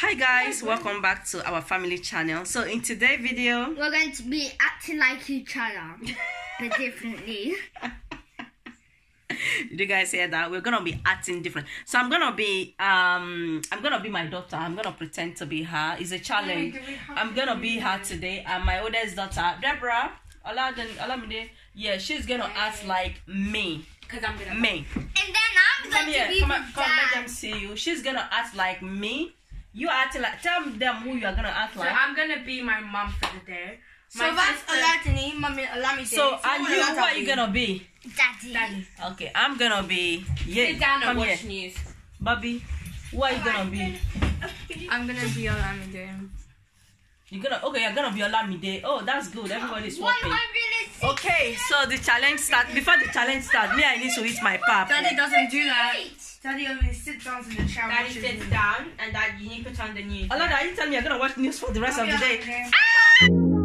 Hi guys, welcome back to our family channel. So in today's video, We're going to be acting like each other, but differently. did you guys hear that? We're gonna be acting different. So I'm gonna be um I'm gonna be my daughter. I'm gonna pretend to be her. It's a challenge. I'm gonna be her today. And my oldest daughter, Deborah, Aladdin, Olamide, yeah, she's gonna act like me. Because I'm gonna. Me. And then I'm Come going here, to be come, on, come let them see you. She's gonna act like me. You acting like tell them who you are gonna act like. So like. I'm gonna be my mom for the day. So My that's sister- Alatini, Mummy Olamide. So and you, what are you gonna be? Daddy. Daddy. Okay, I'm gonna be yeah. Sit down come and watch here. news. Bobby, what are you gonna be? I'm gonna be Olamide. You're gonna okay, you're gonna be Olamide. Oh, that's good. Everybody's swapping. Okay, so the challenge start before the challenge start, me I need to eat my pap. Daddy doesn't do that. Daddy only sits down in the chair. and Daddy watches sits news. down and Dad, you need to put on the news. Alada, are you telling me you're gonna watch news for the rest of the day?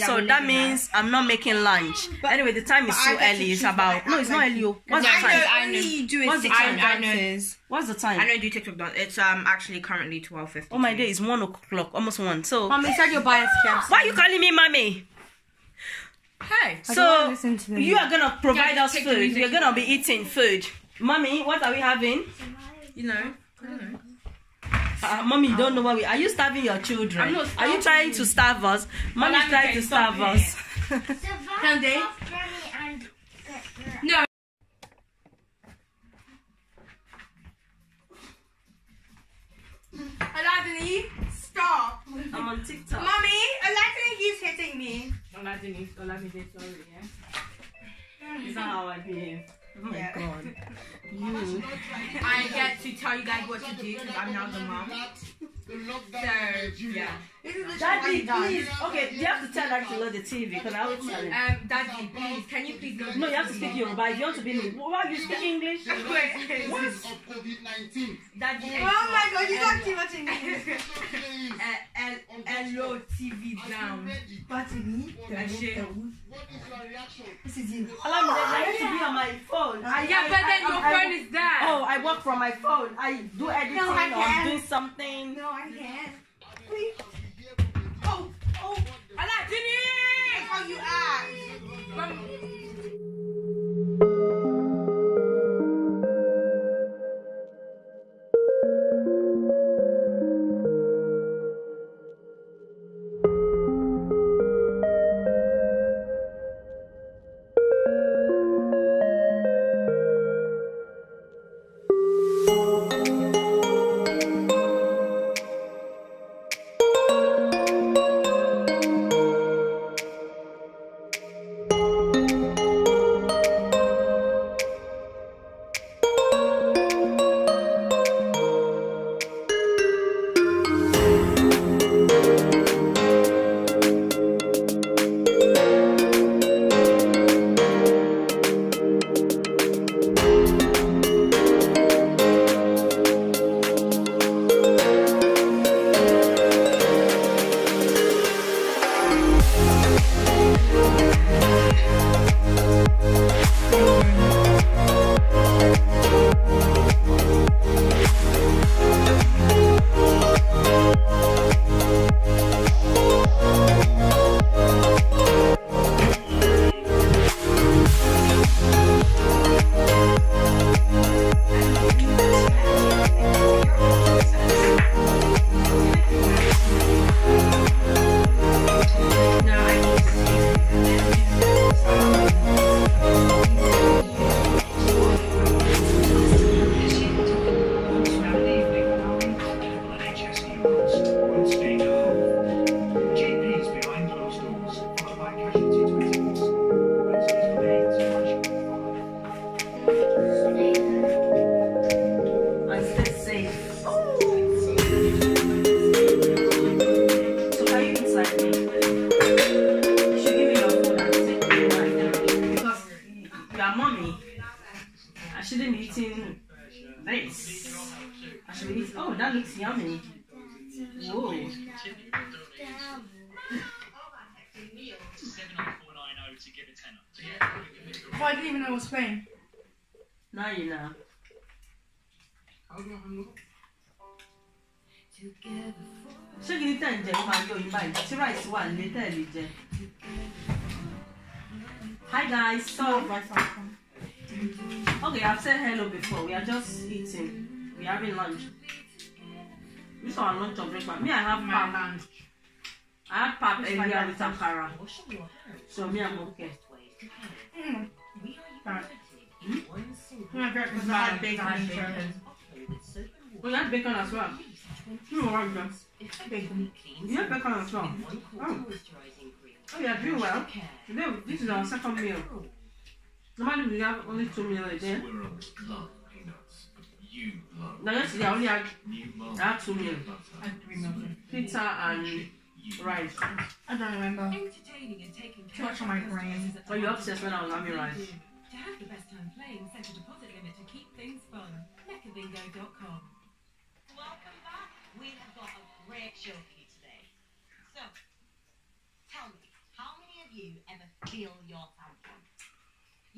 It's me. So that live in means I'm not making lunch. But, Anyway, the time is But so I get to early. It's about no, it's not early. oh. What's the time? know, I Only you do What's the time? I know. dances. What's the time? I know you do TikTok dance. It's um actually currently twelve fifty. Oh my day, it's one o'clock, almost one. So Mommy said you're biased, KFC. why are you calling me mommy? Hey. So wanna listen to them. you are gonna provide Yeah, us food. music. You're gonna be eating food. Mommy, what are we having? You know. I don't know. Uh, mommy, you don't know what we. Are you starving your children? I'm not Are you trying to starve us? Mommy's trying to starve us. Can they? and No. Aladini, stop. I'm on TikTok. Mommy, Aladini keeps hitting me. Oladini, Olamide, sorry, yeah. Is that how I behave? Oh my Yeah. god. You. I get to tell you guys what to do because I'm now the mom. So yeah. This is literally Daddy, what he does. please. Okay, you have to tell Daddy to load the TV because I always tell him. Um, Daddy, please, can you please go? No, you have to speak Yoruba. If you want to be me, why you speak English? Wait, of COVID-19. Daddy. Oh my god, you got too much English. Uh, L- Hello, TV down. Batini. I share. What is your reaction? This is you. Olamide, I have to be on my phone. I, Yeah, I- but then I- your I- phone is there. Oh, I work from my phone. I do editing No, I or can't. do something. No, I can't. Oh, oh, Aladini! How you act. Now you know. ṣé kí ni tẹ̀ ń jẹ ló máa yọ yín báyìí tí rice wà nílé tẹ̀ lè jẹ. hi guys so okay i've said hello before we are just eating we are having lunch this one lunch or breakfast me i have pap lunch. i had pap earlier with akara so me i'm okay. Mm. Hmm? My breakfast I had bacon and cheese. oh you bacon as well. you were right there. Bacon. you had bacon as well. oh oh you are doing well. Today this is our second meal. Normally we have only two meals a day. Squirrels love peanuts. You love Now yesterday I only had. I had two meals. I had three meals. Pizza and rice. I don't remember. Entertaining and taking Too much on my brain. Oh, you obsessed when I was having rice. To have the best time playing, set a deposit feel your tampon?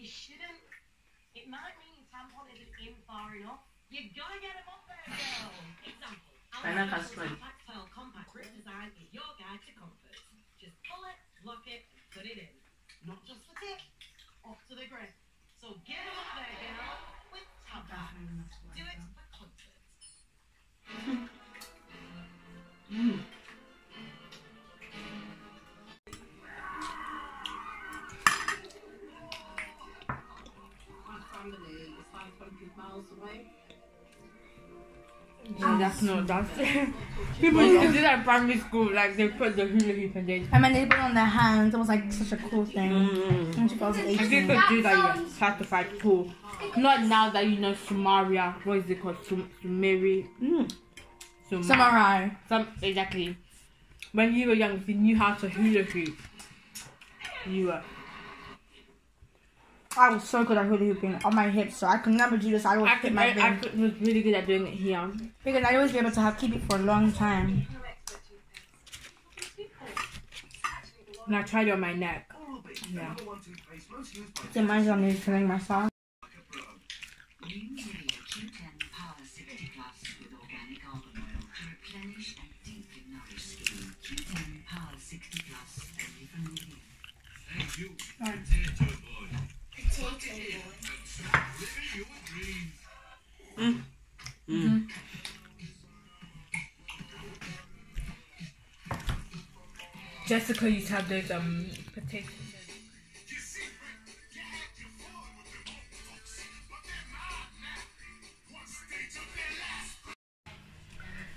You shouldn't. It might mean your tampon isn't in far enough. You've got to get them up there, girl. Example. Know that's. Compact Pearl Compact Grip Design is your guide to comfort. Just pull it, lock it, and put it in. Not just the tip, up to the grip. So get them up there, girl, No, that's. People used to do that in primary school. Like they put the hula hoop and they. And they put it on their hands, it was like such a cool thing. Mm. In 2018. If you could do that, you have to fight pool. Not now that you know Sumaria. What is it called? Sum- Sumeri. Mm. Sum- Samurai. Some exactly. When you were young, if you knew how to hula hoop, you were. I was so good at hula hooping on my hips, so I could never do this. I would I, hit my I, I was really good at doing it here. Because I always be able to have keep it for a long time. And I tried it on my neck. Yeah. Mine's on me feeling myself. New Jessica used to have those um potatoes.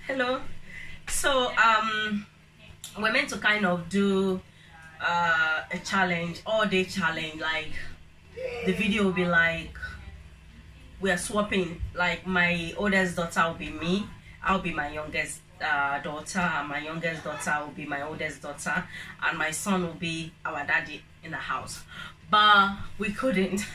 Hello. So um, we're meant to kind of do uh, a challenge, all day challenge. Like the video will be like we're swapping. Like my oldest daughter will be me. I'll be my youngest uh, daughter, and my youngest daughter will be my oldest daughter, and my son will be our daddy in the house. But we couldn't.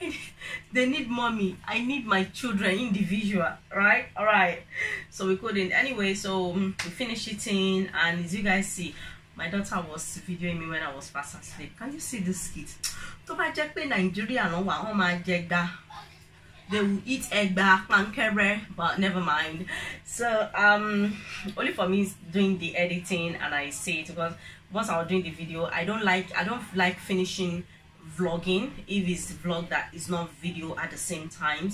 they need mommy. I need my children individual right? All right. So we couldn't. Anyway so um, we finished eating and as you guys see my daughter was videoing me when i was fast asleep. Can you see this kid? Tó bá jẹ́ pé nàìjíríà ló wà wọ́n máa jẹ they will eat ẹgba pankẹrẹ but never mind. So um only for me is doing the editing and i see it because once i was doing the video i don't like i don't like finishing vlogging if it's vlog that is not video at the same time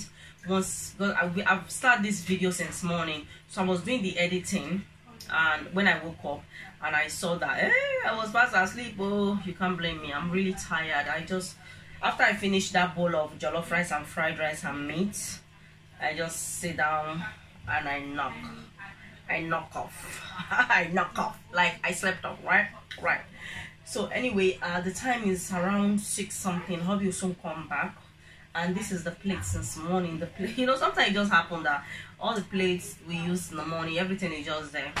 once because I, i've started this video since morning so i was doing the editing and when i woke up and i saw that eh, i was fast asleep oh you can't blame me i'm really tired i just after i finish that bowl of jollof rice and fried rice and meat i just sit down and i knock. I knock off. I knock off. Like i slept off right? Right. So anyway uh the time is around six something. Hubby will soon come back. And this is the plate since morning. The plate you know sometimes it just happen that all the plates we use in the morning everything is just there.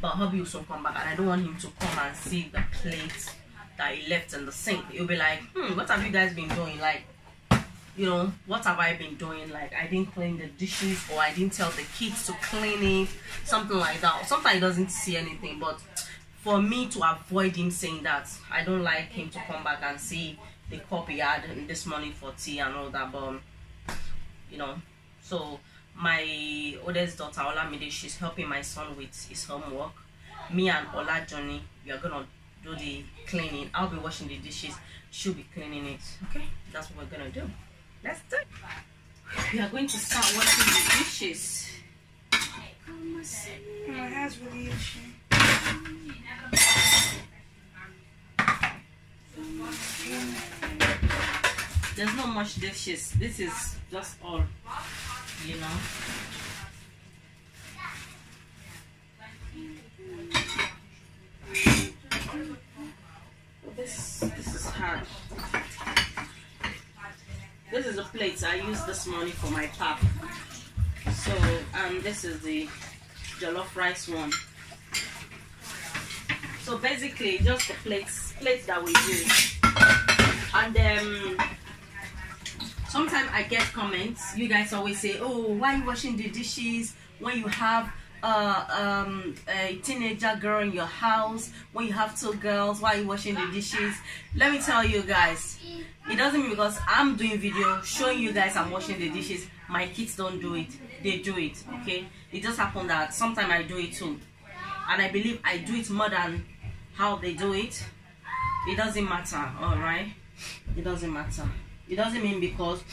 But hubby will soon come back. And i don't want him to come and see the plate that he left in the sink he'll be like hmm what have you guys been doing? Like you know what have i been doing? Like i didn't clean the dishes or i didn't tell the kids to clean it something like that. Sometimes he doesn't see anything but for me to avoid him saying that i don't like him to come back and see the cup he had this morning for tea and all that but you know. So my oldest daughter Ola olamide she's helping my son with his homework. Me and ola johnny we are gonna do the cleaning. I'll be washing the dishes. She'll be cleaning it. Okay. That's what we're gonna do. Let's do it. We are going to start washing the dishes. My hair's really itchy. there's not much dishes. This is just all you know this this is hard this is the plates i used this morning for my pap. So um this is the jollof rice one. So basically just the plates plates that we use. And um sometimes I get comments. You guys always say, "Oh, why you washing the dishes when you have uh, um, a teenager girl in your house? When you have two girls, why you washing the dishes?" Let me tell you guys, it doesn't mean because I'm doing video showing you guys I'm washing the dishes. My kids don't do it; they do it. Okay, it just happened that sometimes I do it too, and I believe I do it more than how they do it. It doesn't matter. All right, it doesn't matter. It doesn't mean because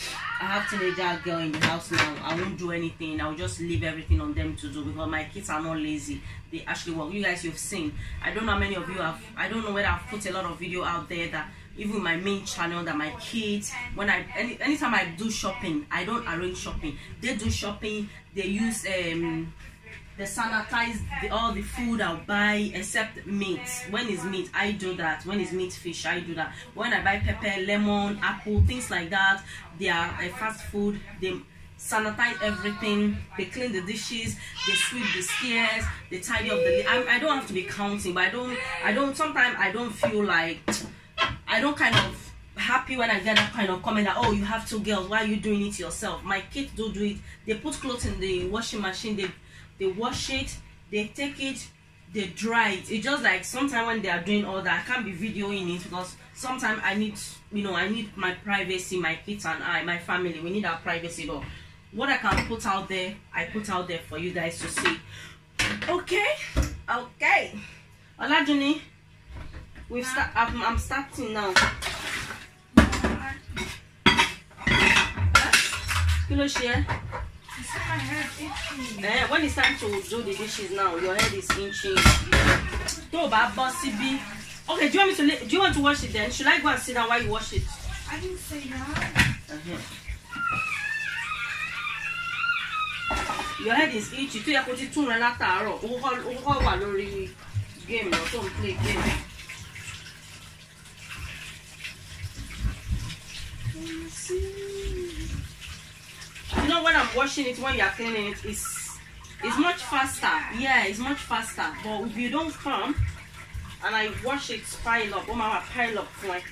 I have teenager girl in the house now, I won't do anything. I'll just leave everything on them to do because my kids are not lazy. They actually work. You guys, you've seen. I don't know how many of you have. I don't know whether I've put a lot of video out there that even my main channel that my kids when I any anytime I do shopping, I don't arrange shopping. They do shopping. They use um they sanitize the, all the food I'll buy except meat. When is meat, I do that. When is meat, fish, I do that. When I buy pepper, lemon, apple, things like that, they are uh, fast food. They sanitize everything. They clean the dishes. They sweep the stairs. They tidy up the. I, I don't have to be counting, but I don't. I don't. Sometimes I don't feel like. I don't kind of happy when I get that kind of comment that oh you have two girls why are you doing it yourself my kids do do it they put clothes in the washing machine they they wash it they take it they dry it. It's just like sometimes when they are doing all that i can't be videoing it because sometimes i need you know i need my privacy my kids and i my family. We need our privacy. But what i can put out there i put out there for you guys to see. Okay? Okay. Olajuni we've start I'm, I'm starting now. Kí ló? Eh, when it's time to do the dishes now, your head is inching. Tó bá bọ́ síbí. Okay, do you want me to do you want to wash it then? Should I go and sit down while you wash it? I didn't say that. Your head is itchy. Tó yẹ kó ti tún rẹ látàárọ̀. O kọ́kọ́ o kọ́kọ́ wà lórí game náà tó ń play game. You know when Washing it, when you're cleaning it's, it's much faster. Yeah, it's much faster. But if you don't come and I wash it, pile up. Oh, my pile up. Like.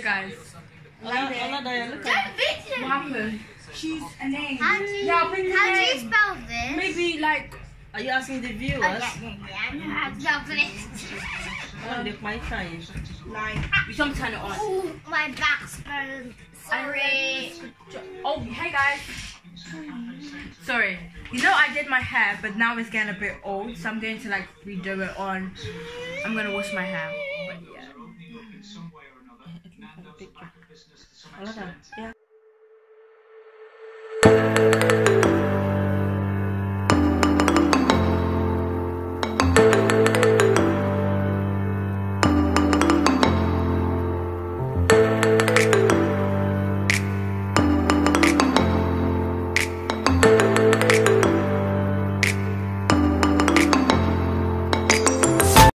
Hey guys. Oladayo, look Don't at beat him. What happened? Choose a name. How do you, Yeah, pick the how do you name. spell this? Maybe like Are you asking the viewers? Oh, yeah, yeah, yeah. I know how to spell this. Oh, they might try. Like, you should turn it on. Ooh, my back's burned. Sorry. Oh, hey guys. Sorry. You know I did my hair, but now it's getting a bit old, so I'm going to like redo it on. I'm gonna wash my hair. But yeah. Oladayo, yeah.